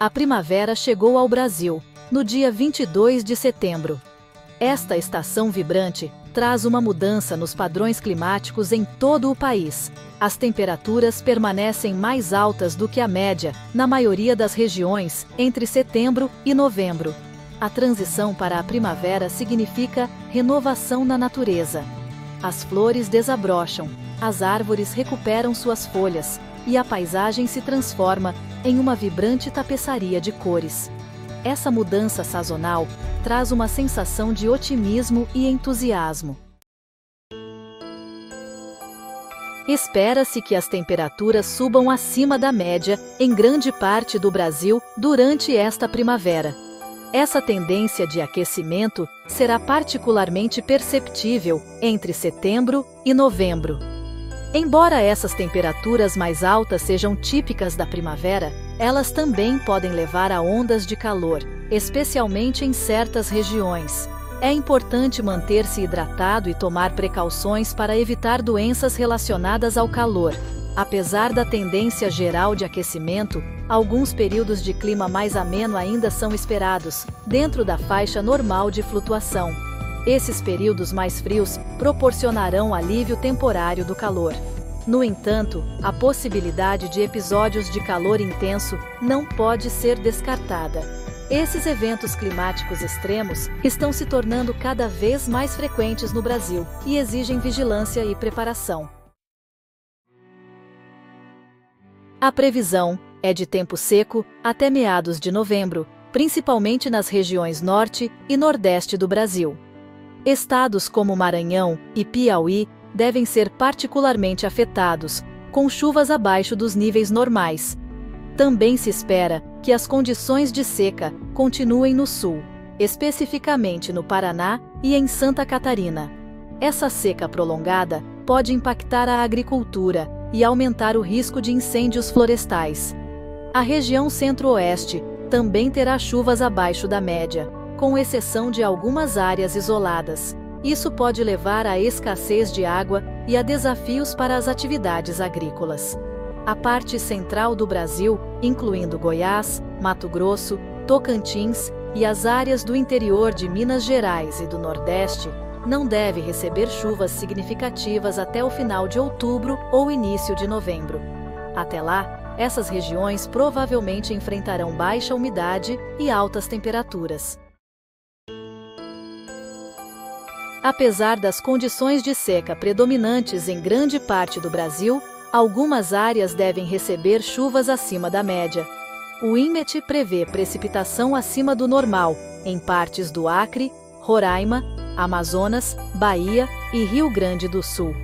A primavera chegou ao Brasil, no dia 22 de setembro. Esta estação vibrante traz uma mudança nos padrões climáticos em todo o país. As temperaturas permanecem mais altas do que a média, na maioria das regiões, entre setembro e novembro. A transição para a primavera significa renovação na natureza. As flores desabrocham, as árvores recuperam suas folhas, e a paisagem se transforma em uma vibrante tapeçaria de cores. Essa mudança sazonal traz uma sensação de otimismo e entusiasmo. Espera-se que as temperaturas subam acima da média em grande parte do Brasil durante esta primavera. Essa tendência de aquecimento será particularmente perceptível entre setembro e novembro. Embora essas temperaturas mais altas sejam típicas da primavera, elas também podem levar a ondas de calor, especialmente em certas regiões. É importante manter-se hidratado e tomar precauções para evitar doenças relacionadas ao calor. Apesar da tendência geral de aquecimento, alguns períodos de clima mais ameno ainda são esperados, dentro da faixa normal de flutuação. Esses períodos mais frios proporcionarão alívio temporário do calor. No entanto, a possibilidade de episódios de calor intenso não pode ser descartada. Esses eventos climáticos extremos estão se tornando cada vez mais frequentes no Brasil e exigem vigilância e preparação. A previsão é de tempo seco até meados de novembro, principalmente nas regiões norte e nordeste do Brasil. Estados como Maranhão e Piauí devem ser particularmente afetados, com chuvas abaixo dos níveis normais. Também se espera que as condições de seca continuem no sul, especificamente no Paraná e em Santa Catarina. Essa seca prolongada pode impactar a agricultura e aumentar o risco de incêndios florestais. A região centro-oeste também terá chuvas abaixo da média, com exceção de algumas áreas isoladas. Isso pode levar à escassez de água e a desafios para as atividades agrícolas. A parte central do Brasil, incluindo Goiás, Mato Grosso, Tocantins e as áreas do interior de Minas Gerais e do Nordeste, não deve receber chuvas significativas até o final de outubro ou início de novembro. Até lá, essas regiões provavelmente enfrentarão baixa umidade e altas temperaturas. Apesar das condições de seca predominantes em grande parte do Brasil, algumas áreas devem receber chuvas acima da média. O INMET prevê precipitação acima do normal em partes do Acre, Roraima, Amazonas, Bahia e Rio Grande do Sul.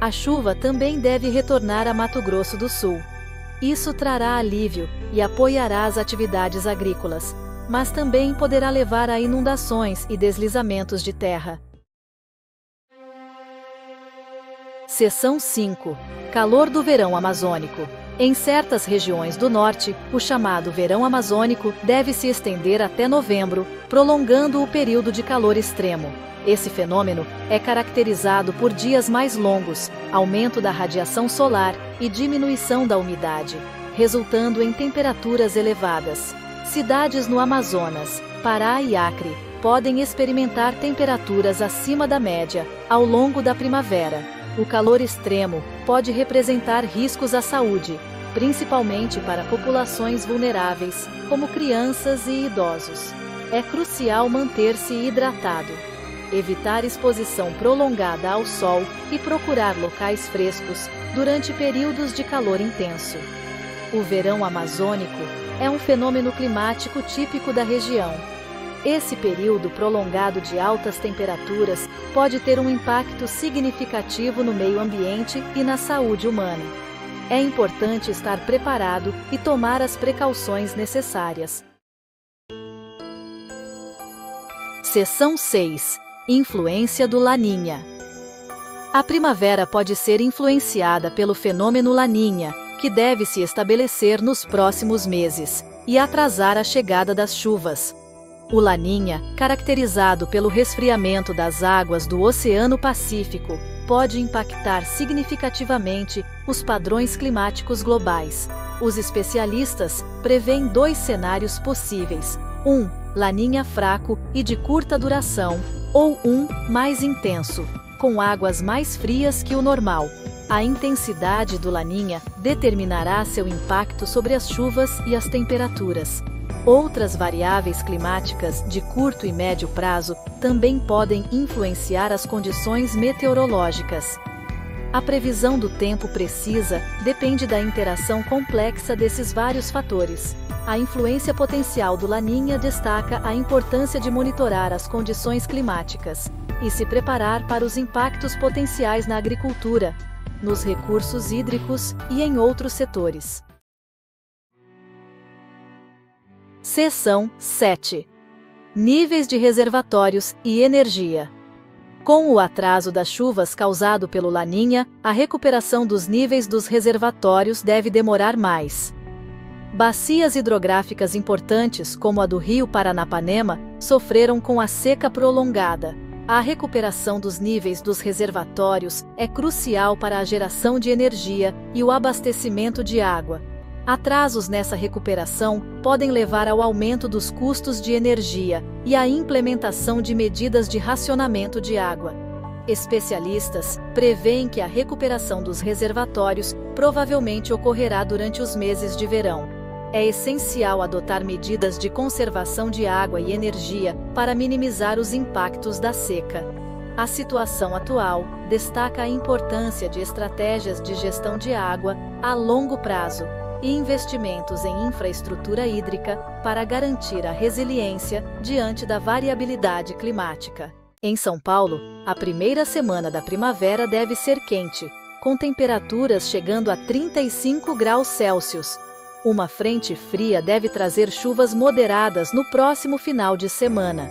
A chuva também deve retornar a Mato Grosso do Sul. Isso trará alívio e apoiará as atividades agrícolas, mas também poderá levar a inundações e deslizamentos de terra. Seção 5 Calor do verão amazônico. Em certas regiões do norte, o chamado verão amazônico deve se estender até novembro, prolongando o período de calor extremo. Esse fenômeno é caracterizado por dias mais longos, aumento da radiação solar e diminuição da umidade, resultando em temperaturas elevadas. Cidades no Amazonas, Pará e Acre podem experimentar temperaturas acima da média ao longo da primavera o calor extremo pode representar riscos à saúde, principalmente para populações vulneráveis, como crianças e idosos. É crucial manter-se hidratado, evitar exposição prolongada ao sol e procurar locais frescos durante períodos de calor intenso. O verão amazônico é um fenômeno climático típico da região esse período prolongado de altas temperaturas pode ter um impacto significativo no meio ambiente e na saúde humana. É importante estar preparado e tomar as precauções necessárias. Seção 6 Influência do Laninha A primavera pode ser influenciada pelo fenômeno Laninha, que deve se estabelecer nos próximos meses, e atrasar a chegada das chuvas. O Laninha, caracterizado pelo resfriamento das águas do Oceano Pacífico, pode impactar significativamente os padrões climáticos globais, Os especialistas preveem dois cenários possíveis: um, laninha fraco e de curta duração, ou um, mais intenso, com águas mais frias que o normal. A intensidade do laninha determinará seu impacto sobre as chuvas e as temperaturas. Outras variáveis climáticas de curto e médio prazo também podem influenciar as condições meteorológicas. A previsão do tempo precisa depende da interação complexa desses vários fatores. A influência potencial do Laninha destaca a importância de monitorar as condições climáticas e se preparar para os impactos potenciais na agricultura, nos recursos hídricos e em outros setores. Seção 7 Níveis de reservatórios e energia. Com o atraso das chuvas causado pelo Laninha, a recuperação dos níveis dos reservatórios deve demorar mais. Bacias hidrográficas importantes, como a do rio Paranapanema, sofreram com a seca prolongada. A recuperação dos níveis dos reservatórios é crucial para a geração de energia e o abastecimento de água. Atrasos nessa recuperação podem levar ao aumento dos custos de energia e à implementação de medidas de racionamento de água. Especialistas preveem que a recuperação dos reservatórios provavelmente ocorrerá durante os meses de verão. É essencial adotar medidas de conservação de água e energia para minimizar os impactos da seca. A situação atual destaca a importância de estratégias de gestão de água a longo prazo e investimentos em infraestrutura hídrica para garantir a resiliência diante da variabilidade climática. Em São Paulo, a primeira semana da primavera deve ser quente, com temperaturas chegando a 35 graus Celsius. Uma frente fria deve trazer chuvas moderadas no próximo final de semana.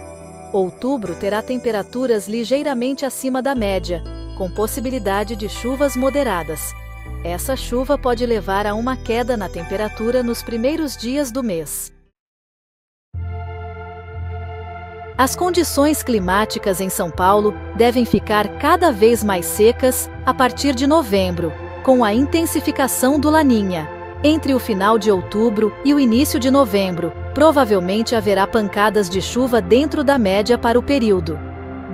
Outubro terá temperaturas ligeiramente acima da média, com possibilidade de chuvas moderadas. Essa chuva pode levar a uma queda na temperatura nos primeiros dias do mês. As condições climáticas em São Paulo devem ficar cada vez mais secas a partir de novembro, com a intensificação do Laninha. Entre o final de outubro e o início de novembro, provavelmente haverá pancadas de chuva dentro da média para o período.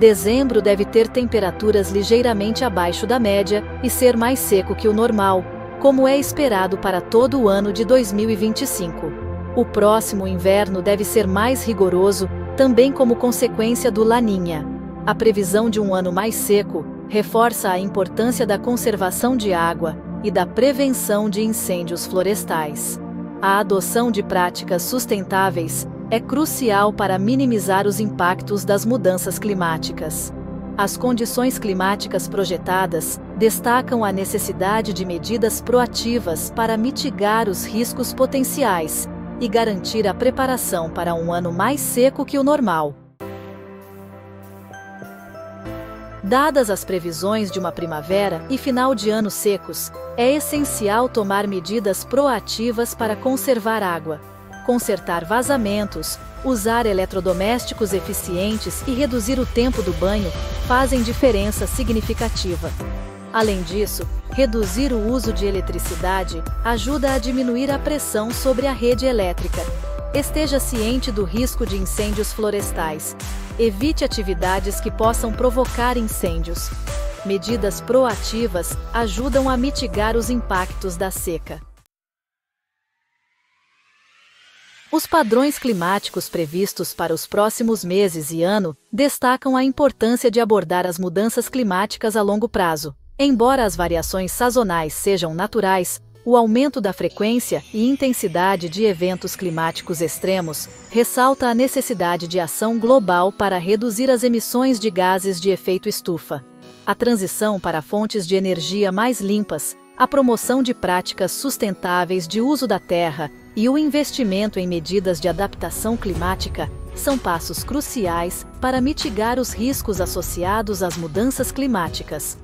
Dezembro deve ter temperaturas ligeiramente abaixo da média e ser mais seco que o normal, como é esperado para todo o ano de 2025. O próximo inverno deve ser mais rigoroso, também como consequência do Laninha. A previsão de um ano mais seco reforça a importância da conservação de água e da prevenção de incêndios florestais. A adoção de práticas sustentáveis é crucial para minimizar os impactos das mudanças climáticas. As condições climáticas projetadas destacam a necessidade de medidas proativas para mitigar os riscos potenciais e garantir a preparação para um ano mais seco que o normal. Dadas as previsões de uma primavera e final de ano secos, é essencial tomar medidas proativas para conservar água, consertar vazamentos, usar eletrodomésticos eficientes e reduzir o tempo do banho fazem diferença significativa. Além disso, reduzir o uso de eletricidade ajuda a diminuir a pressão sobre a rede elétrica. Esteja ciente do risco de incêndios florestais. Evite atividades que possam provocar incêndios. Medidas proativas ajudam a mitigar os impactos da seca. Os padrões climáticos previstos para os próximos meses e ano destacam a importância de abordar as mudanças climáticas a longo prazo. Embora as variações sazonais sejam naturais, o aumento da frequência e intensidade de eventos climáticos extremos ressalta a necessidade de ação global para reduzir as emissões de gases de efeito estufa. A transição para fontes de energia mais limpas, a promoção de práticas sustentáveis de uso da terra e o investimento em medidas de adaptação climática são passos cruciais para mitigar os riscos associados às mudanças climáticas.